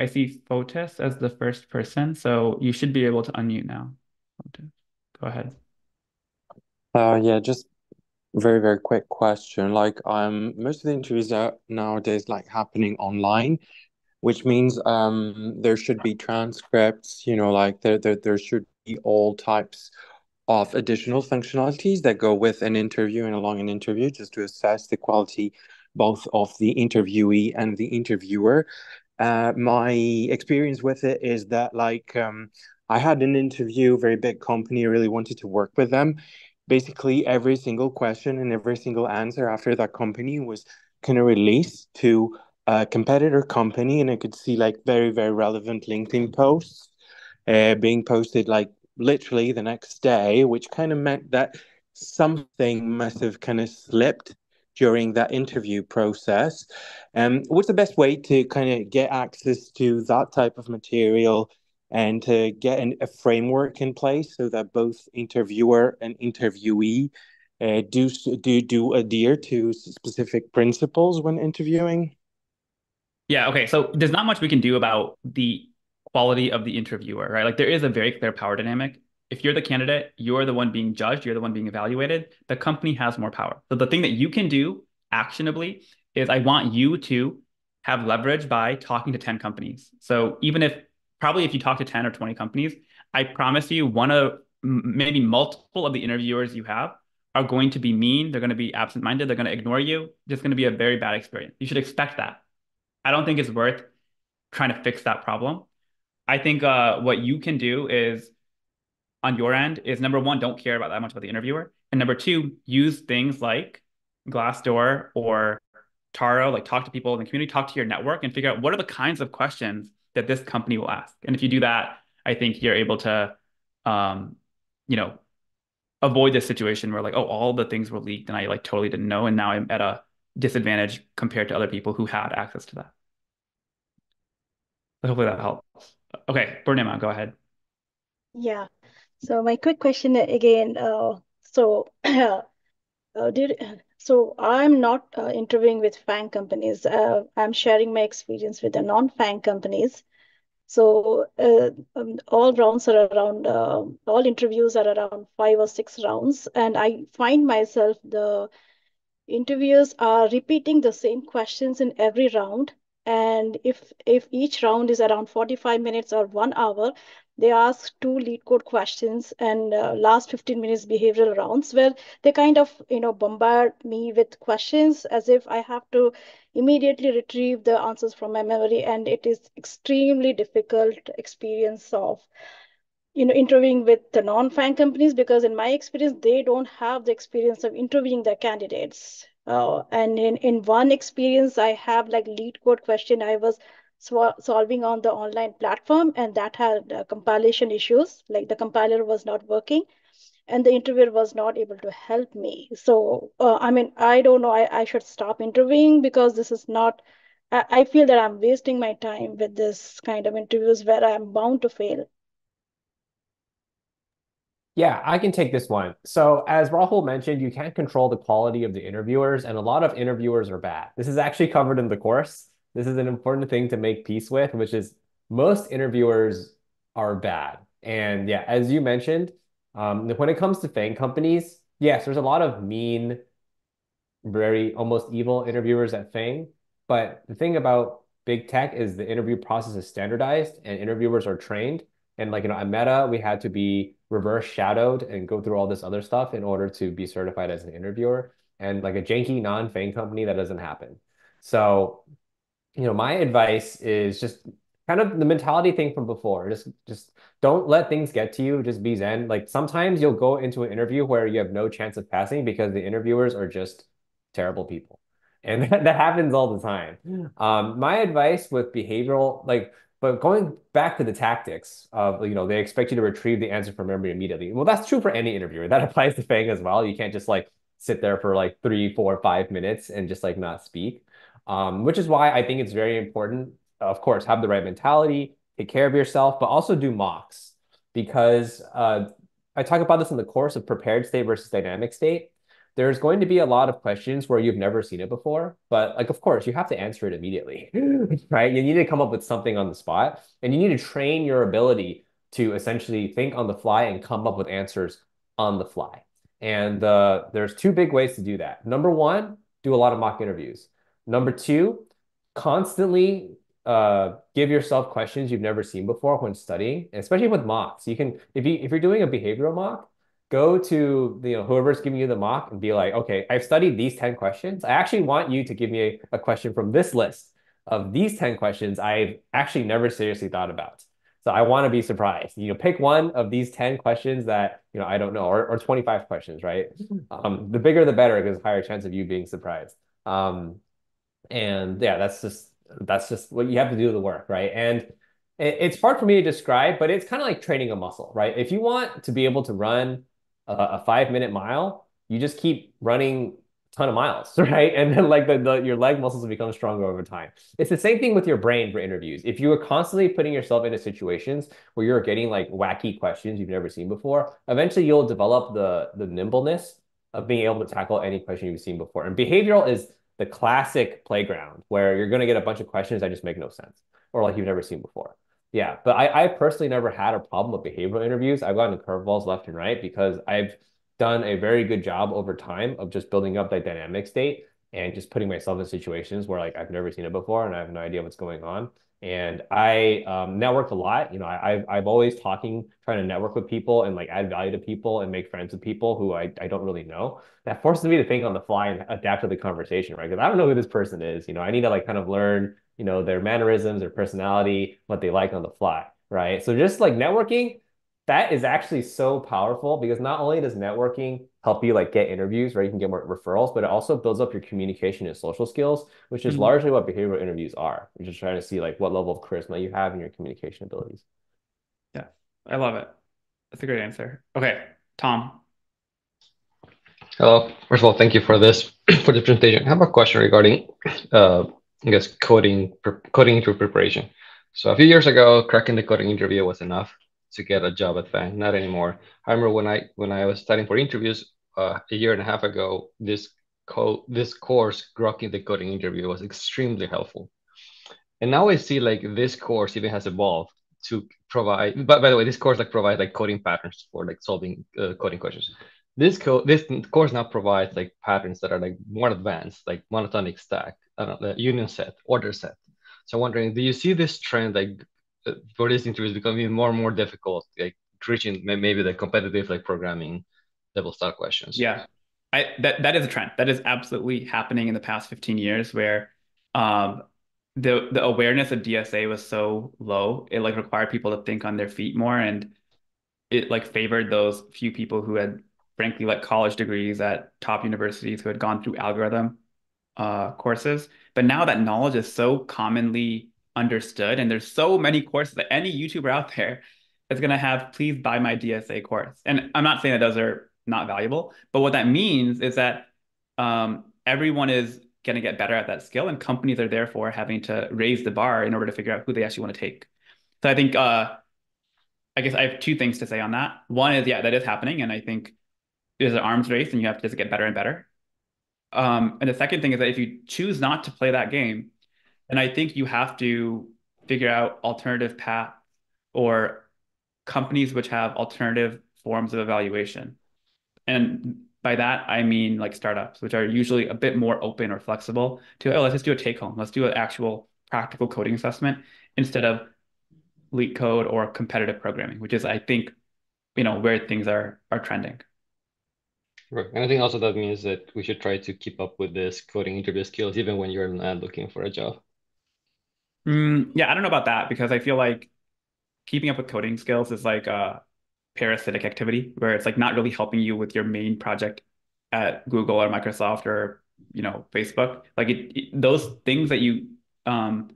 I see Fotis as the first person, so you should be able to unmute now. Go ahead. Uh, yeah, just very, very quick question. Like, um, most of the interviews are nowadays like happening online, which means um there should be transcripts, you know, like there there, there should be all types of additional functionalities that go with an interview and along an interview just to assess the quality both of the interviewee and the interviewer. Uh, my experience with it is that like um, I had an interview, very big company, really wanted to work with them. Basically, every single question and every single answer after that company was kind of released to a competitor company, and I could see like very, very relevant LinkedIn posts uh, being posted like literally the next day, which kind of meant that something must have kind of slipped during that interview process. Um, what's the best way to kind of get access to that type of material and to get an, a framework in place so that both interviewer and interviewee uh, do do do adhere to specific principles when interviewing? Yeah, okay. So there's not much we can do about the quality of the interviewer, right? Like there is a very clear power dynamic. If you're the candidate, you're the one being judged, you're the one being evaluated, the company has more power. So the thing that you can do actionably is I want you to have leverage by talking to 10 companies. So even if probably if you talk to 10 or 20 companies, I promise you one of maybe multiple of the interviewers you have are going to be mean, they're going to be absent-minded, they're going to ignore you. It's going to be a very bad experience. You should expect that. I don't think it's worth trying to fix that problem. I think uh, what you can do is on your end is number one, don't care about that much about the interviewer. And number two, use things like Glassdoor or Taro, like talk to people in the community, talk to your network and figure out what are the kinds of questions that this company will ask. And if you do that, I think you're able to, um, you know, avoid this situation where like, oh, all the things were leaked and I like totally didn't know. And now I'm at a disadvantage compared to other people who had access to that. hopefully that helps. Okay, Purnima, go ahead. Yeah. So my quick question again. Uh, so, uh, did so I'm not uh, interviewing with FANG companies. Uh, I'm sharing my experience with the non-FANG companies. So uh, um, all rounds are around, uh, all interviews are around five or six rounds, and I find myself the interviewers are repeating the same questions in every round and if if each round is around 45 minutes or one hour they ask two LeetCode questions and uh, last 15 minutes behavioral rounds where they kind of you know bombard me with questions as if i have to immediately retrieve the answers from my memory and it is extremely difficult experience of you know interviewing with the non-FANG companies because in my experience they don't have the experience of interviewing their candidates. Uh, and in, in one experience, I have like LeetCode question. I was solving on the online platform and that had uh, compilation issues, like the compiler was not working and the interviewer was not able to help me. So, uh, I mean, I don't know, I, I should stop interviewing because this is not, I, I feel that I'm wasting my time with this kind of interviews where I'm bound to fail. Yeah, I can take this one. So as Rahul mentioned, you can't control the quality of the interviewers, and a lot of interviewers are bad. This is actually covered in the course. This is an important thing to make peace with, which is most interviewers are bad. And yeah, as you mentioned, um, when it comes to FANG companies, yes, there's a lot of mean, very almost evil interviewers at FANG. But the thing about big tech is the interview process is standardized and interviewers are trained. And like, you know, at Meta, we had to be reverse shadowed and go through all this other stuff in order to be certified as an interviewer. And like a janky non-FANG company, that doesn't happen. So, you know, my advice is just kind of the mentality thing from before. Just just don't let things get to you. Just be zen. Like sometimes you'll go into an interview where you have no chance of passing because the interviewers are just terrible people. And that, that happens all the time. Um, my advice with behavioral, like but going back to the tactics of, you know, they expect you to retrieve the answer from memory immediately. Well, that's true for any interviewer. That applies to FANG as well. You can't just like sit there for like three, four, five minutes and just like not speak. Um, which is why I think it's very important, of course, have the right mentality, take care of yourself, but also do mocks because uh, I talk about this in the course of prepared state versus dynamic state. there's going to be a lot of questions where you've never seen it before, but like, of course, you have to answer it immediately, right? You need to come up with something on the spot and you need to train your ability to essentially think on the fly and come up with answers on the fly. And uh, there's two big ways to do that. Number one, do a lot of mock interviews. Number two, constantly uh, give yourself questions you've never seen before when studying, especially with mocks. You can, if you if you're doing a behavioral mock, go to you know whoever's giving you the mock and be like, okay, I've studied these 10 questions. I actually want you to give me a, a question from this list of these 10 questions I've actually never seriously thought about. So I want to be surprised. You know, pick one of these 10 questions that, you know, I don't know, or, or 25 questions, right? Um, the bigger the better because higher chance of you being surprised. Um, and yeah, that's just that's just what you have to do the work, right? And it's hard for me to describe, but it's kind of like training a muscle, right? If you want to be able to run a, a five minute mile, you just keep running a ton of miles, right? And then like the, the your leg muscles will become stronger over time. It's the same thing with your brain for interviews. If you are constantly putting yourself into situations where you're getting like wacky questions you've never seen before, eventually you'll develop the the nimbleness of being able to tackle any question you've seen before. And behavioral is the classic playground where you're going to get a bunch of questions that just make no sense or like you've never seen before. Yeah, but I, I personally never had a problem with behavioral interviews. I've gotten curveballs left and right because I've done a very good job over time of just building up that dynamic state and just putting myself in situations where like I've never seen it before and I have no idea what's going on. And I um, network a lot. You know, I, I've, I've always talking, trying to network with people and like add value to people and make friends with people who I, I don't really know. That forces me to think on the fly and adapt to the conversation, right? Because I don't know who this person is. You know, I need to like kind of learn, you know, their mannerisms, their personality, what they like on the fly, right? So just like networking, that is actually so powerful because not only does networking help you like get interviews, right? You can get more referrals, but it also builds up your communication and social skills, which is mm-hmm. largely what behavioral interviews are. You're just trying to see like what level of charisma you have in your communication abilities. Yeah, I love it. That's a great answer. Okay, Tom. Hello. First of all, thank you for this for the presentation. I have a question regarding, uh, I guess, coding coding interview preparation. So a few years ago, cracking the coding interview was enough to get a job at FAANG. Not anymore. I remember when I when I was studying for interviews uh, a year and a half ago. This co this course, grokking the coding interview, was extremely helpful. And now I see like this course even has evolved to provide. But by the way, this course like provides like coding patterns for like solving uh, coding questions. This co this course now provides like patterns that are like more advanced, like monotonic stack, uh, union set, order set. So I'm wondering, do you see this trend like for this interview is becoming more and more difficult, like reaching maybe the competitive like programming level style questions. Yeah, I that that is a trend. That is absolutely happening in the past 15 years where um the the awareness of DSA was so low it like required people to think on their feet more and it like favored those few people who had frankly like college degrees at top universities who had gone through algorithm uh courses. But now that knowledge is so commonly understood. And there's so many courses that any YouTuber out there is going to have, please buy my DSA course. And I'm not saying that those are not valuable, but what that means is that um, everyone is going to get better at that skill, and companies are therefore having to raise the bar in order to figure out who they actually want to take. So I think, uh, I guess I have two things to say on that. One is, yeah, that is happening, and I think there's an arms race, and you have to just get better and better. Um, and the second thing is that if you choose not to play that game, and I think you have to figure out alternative paths or companies which have alternative forms of evaluation. And by that, I mean like startups, which are usually a bit more open or flexible to, oh, let's just do a take home. Let's do an actual practical coding assessment instead of LeetCode or competitive programming, which is, I think, you know, where things are are trending. Right. And I think also that means that we should try to keep up with this coding interview skills even when you're not looking for a job. Mm, yeah, I don't know about that because I feel like keeping up with coding skills is like a parasitic activity where it's like not really helping you with your main project at Google or Microsoft or you know Facebook. Like it, it, those things that you um,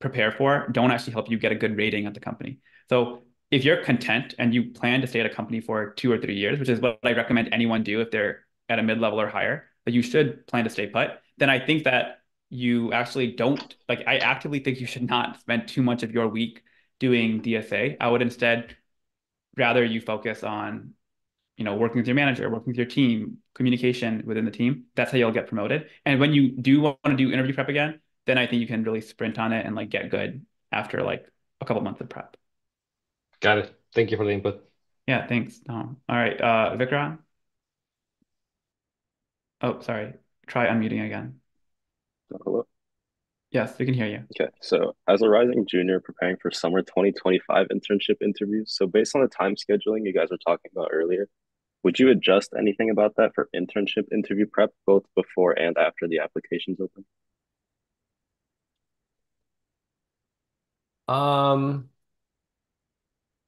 prepare for don't actually help you get a good rating at the company. So if you're content and you plan to stay at a company for two or three years, which is what I recommend anyone do if they're at a mid level or higher, but you should plan to stay put. Then I think that you actually don't like I actively think you should not spend too much of your week doing DSA. I would instead rather you focus on you know, working with your manager, working with your team, communication within the team. That's how you'll get promoted. And when you do want to do interview prep again, then I think you can really sprint on it and like get good after like a couple months of prep. Got it. Thank you for the input. Yeah, thanks, Tom. All right, uh, Vikram. Oh, sorry. Try unmuting again. Hello. Yes, we can hear you. Okay, so as a rising junior preparing for summer 2025 internship interviews, so based on the time scheduling you guys were talking about earlier, would you adjust anything about that for internship interview prep, both before and after the applications open? Um,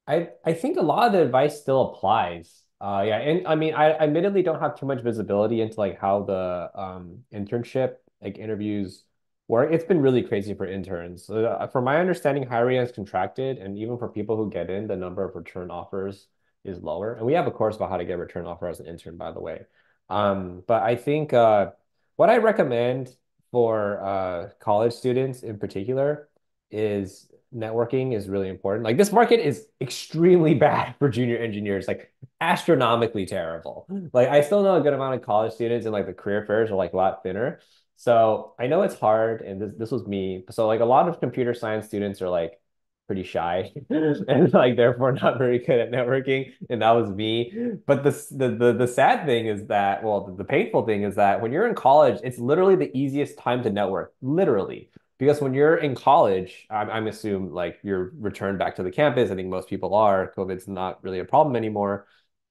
I I think a lot of the advice still applies. Uh, yeah, and I mean, I admittedly don't have too much visibility into like how the um internship like interviews work. It's been really crazy for interns. Uh, from my understanding, hiring has contracted, and even for people who get in, the number of return offers is lower. And we have a course about how to get return offer as an intern, by the way. Um, but I think uh, what I recommend for uh, college students in particular is networking is really important. Like this market is extremely bad for junior engineers, like astronomically terrible. Like I still know a good amount of college students and like the career fairs are like a lot thinner. So I know it's hard and this this was me. So like a lot of computer science students are like pretty shy and like therefore not very good at networking and that was me but the, the the the sad thing is that well the, the painful thing is that when you're in college it's literally the easiest time to network literally because when you're in college, I'm, I'm like you're returned back to the campus. I think most people are. COVID's not really a problem anymore.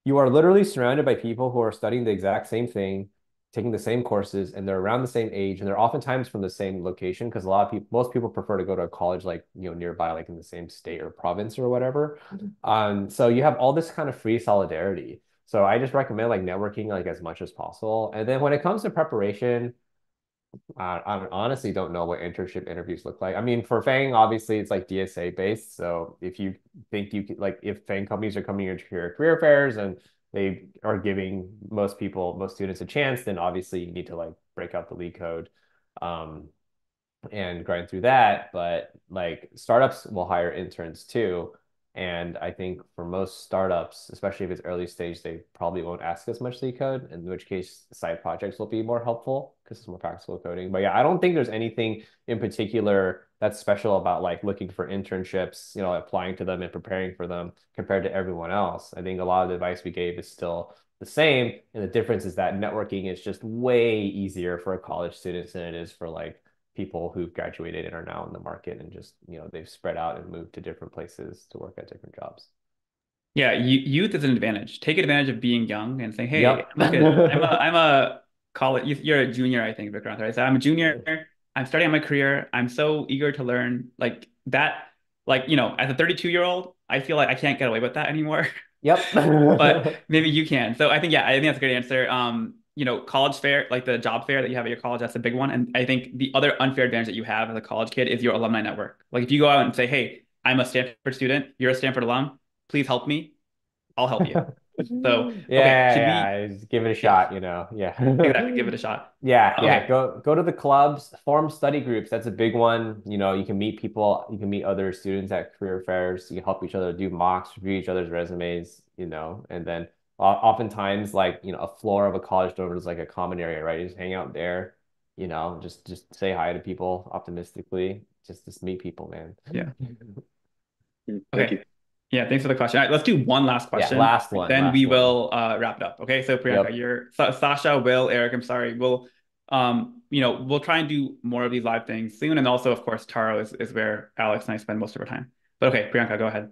You are literally surrounded by people who are studying the exact same thing, taking the same courses, and they're around the same age, and they're oftentimes from the same location because a lot of people, most people prefer to go to a college like you know nearby, like in the same state or province or whatever. Um, so you have all this kind of free solidarity. So I just recommend like networking like as much as possible. And then when it comes to preparation I, I honestly don't know what internship interviews look like. I mean, for FANG, obviously it's like DSA based. So if you think you could, like, if FANG companies are coming into your career fairs and they are giving most people, most students a chance, then obviously you need to like break out the LeetCode um, and grind through that. But like startups will hire interns too. And I think for most startups, especially if it's early stage, they probably won't ask as much C code, in which case side projects will be more helpful because it's more practical coding. But yeah, I don't think there's anything in particular that's special about like looking for internships, you know, applying to them and preparing for them compared to everyone else. I think a lot of the advice we gave is still the same. And the difference is that networking is just way easier for a college student than it is for like people who've graduated and are now in the market and just you know they've spread out and moved to different places to work at different jobs. Yeah youth is an advantage. Take advantage of being young and saying hey yep. I'm, I'm, a, I'm a college you're a junior i think Vikrant, right? So i'm a junior i'm starting out my career i'm so eager to learn. Like that like you know as a 32 year old i feel like i can't get away with that anymore. Yep. But maybe you can. So i think yeah i think that's a great answer. Um you know, college fair, like the job fair that you have at your college, that's a big one. And I think the other unfair advantage that you have as a college kid is your alumni network. Like if you go out and say, hey, I'm a Stanford student, you're a Stanford alum, please help me, I'll help you. So yeah, okay, yeah, we... give it a shot, you know. Yeah. exactly. Give it a shot. Yeah, okay. yeah. Go go to the clubs, form study groups. That's a big one. You know, you can meet people, you can meet other students at career fairs, you can help each other do mocks, review each other's resumes, you know, and then oftentimes like you know a floor of a college dorm is like a common area right? You just hang out there you know just just say hi to people optimistically just just meet people man. Yeah. Okay. Yeah thanks for the question. All right let's do one last question. yeah, last one then last we one. will uh wrap it up. Okay so priyanka yep. you're sasha will eric i'm sorry. We'll um you know we'll try and do more of these live things soon. And also of course taro is, is where alex and i spend most of our time. But okay priyanka go ahead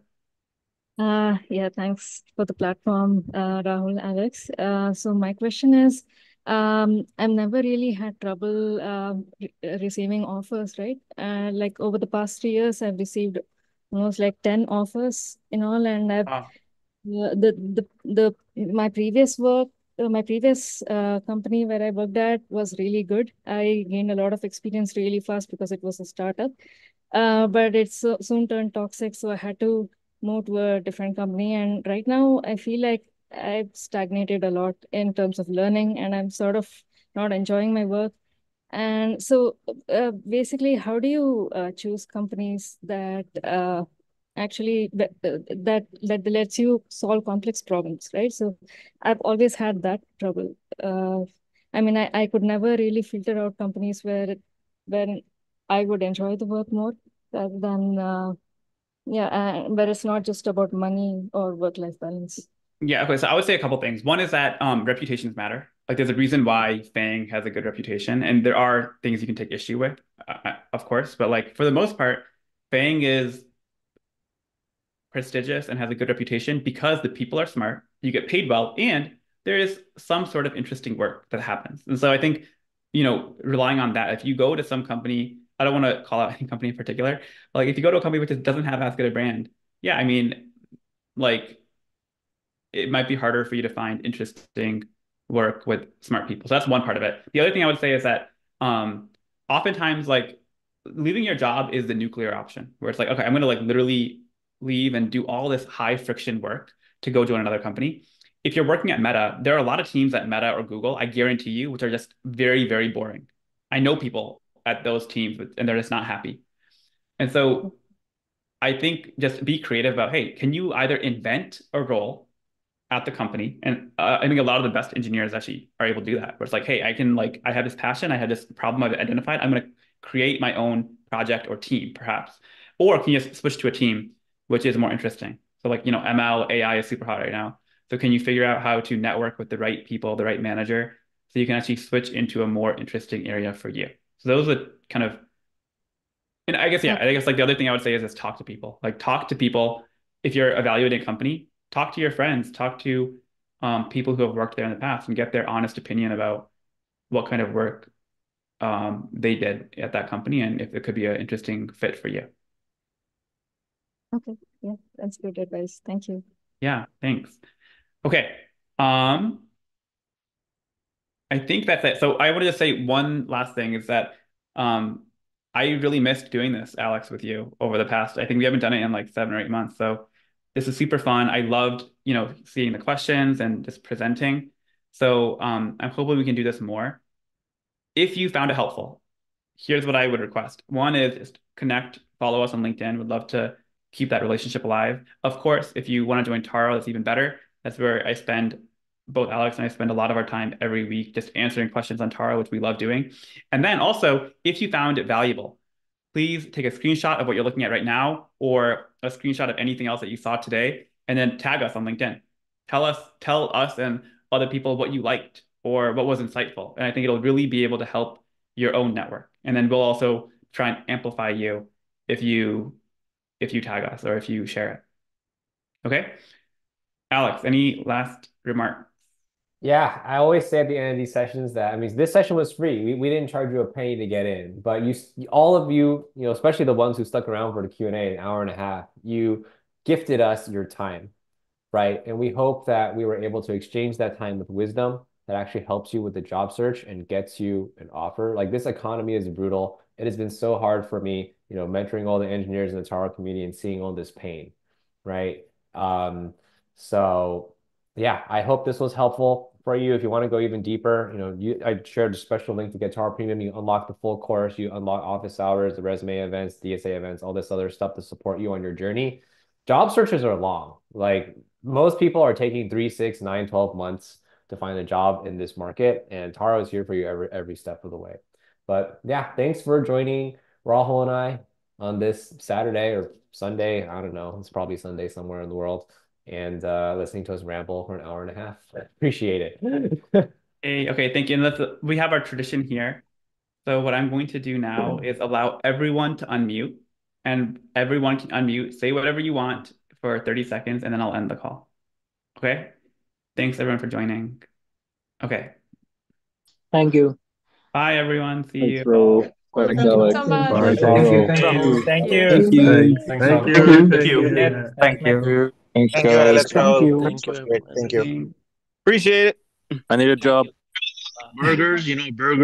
uh, yeah, thanks for the platform, uh, Rahul, Alex. Uh, so my question is, um, I've never really had trouble uh, re receiving offers, right? Uh, like over the past three years, I've received almost like 10 offers in all, and I've uh, the the the my previous work, uh, my previous uh, company where I worked at was really good. I gained a lot of experience really fast because it was a startup. Uh, but it so, soon turned toxic, so I had to move to a different company. And right now, I feel like I've stagnated a lot in terms of learning, and I'm sort of not enjoying my work. And so, uh, basically, how do you uh, choose companies that uh, actually that that that lets you solve complex problems, right? So I've always had that trouble. Uh, I mean, I, I could never really filter out companies where when I would enjoy the work more rather than uh, yeah, uh, where it's not just about money or work-life balance. Yeah, okay. So I would say a couple things. One is that um, reputations matter. Like there's a reason why Fang has a good reputation, and there are things you can take issue with, uh, uh of course. But like for the most part, Fang is prestigious and has a good reputation because the people are smart, you get paid well, and there is some sort of interesting work that happens. And so I think, you know, relying on that, if you go to some company, I don't want to call out any company in particular, But like if you go to a company which doesn't have as good a brand, yeah, I mean, like it might be harder for you to find interesting work with smart people. So that's one part of it. The other thing I would say is that um, oftentimes like leaving your job is the nuclear option where it's like, okay, I'm going to like literally leave and do all this high friction work to go join another company. If you're working at Meta, there are a lot of teams at Meta or Google, I guarantee you, which are just very, very boring. I know people at those teams and they're just not happy. And so I think just be creative about, hey, can you either invent a role at the company? And uh, I think a lot of the best engineers actually are able to do that, where it's like, hey, I can like, I have this passion, I have this problem I've identified. I'm going to create my own project or team, perhaps. Or can you switch to a team which is more interesting? So like, you know, ML, AI is super hot right now. So can you figure out how to network with the right people, the right manager, so you can actually switch into a more interesting area for you? So those are kind of, and I guess, yeah, I guess like the other thing I would say is just talk to people. Like talk to people. If you're evaluating a company, talk to your friends, talk to um, people who have worked there in the past and get their honest opinion about what kind of work um, they did at that company and if it could be an interesting fit for you. Okay. Yeah, that's good advice. Thank you. Yeah, thanks. Okay. Um, I think that's it. So I wanted to say one last thing is that um, I really missed doing this, Alex, with you over the past. I think we haven't done it in like seven or eight months. So this is super fun. I loved, you know, seeing the questions and just presenting. So um, I'm hoping we can do this more. If you found it helpful, here's what I would request. One is connect, follow us on LinkedIn. Would love to keep that relationship alive. Of course, if you want to join Taro, that's even better. That's where I spend, both Alex and I spend a lot of our time every week just answering questions on Taro, which we love doing. And then also, if you found it valuable, please take a screenshot of what you're looking at right now or a screenshot of anything else that you saw today, and then tag us on LinkedIn. Tell us, tell us and other people what you liked or what was insightful. And I think it'll really be able to help your own network. And then we'll also try and amplify you if you if you tag us or if you share it. Okay. Alex, any last remarks? Yeah, I always say at the end of these sessions that I mean this session was free. We, we didn't charge you a penny to get in, but you all of you, you know, especially the ones who stuck around for the Q&A an hour and a half, you gifted us your time, right? And we hope that we were able to exchange that time with wisdom that actually helps you with the job search and gets you an offer. Like this economy is brutal. It has been so hard for me you know, mentoring all the engineers in the Taro community and seeing all this pain, right? Um, so yeah, I hope this was helpful for you. If you want to go even deeper, you know, you, I shared a special link to get Taro Premium. You unlock the full course, you unlock office hours, the resume events, DSA events, all this other stuff to support you on your journey. Job searches are long. Like most people are taking three, six, nine, 12 months to find a job in this market. And Taro is here for you every, every step of the way. But yeah, thanks for joining Rahul and I on this Saturday or Sunday. I don't know. It's probably Sunday somewhere in the world. And uh, listening to us ramble for an hour and a half. Appreciate it. hey, okay, thank you. And let's, we have our tradition here. So what I'm going to do now is allow everyone to unmute and everyone can unmute, say whatever you want for 30 seconds, and then I'll end the call. Okay? Thanks everyone for joining. Okay. Thank you. Bye everyone. See Thanks, you. Ro. Thank you so much. Thank you. Thank you. Thank you. Thank you. Thank you. Thank you. Thank you. Thanks, Thank you, guys. Alex. Thank you. Thank you. Thank you. Appreciate it. I need a job. Burgers, you know, burgers.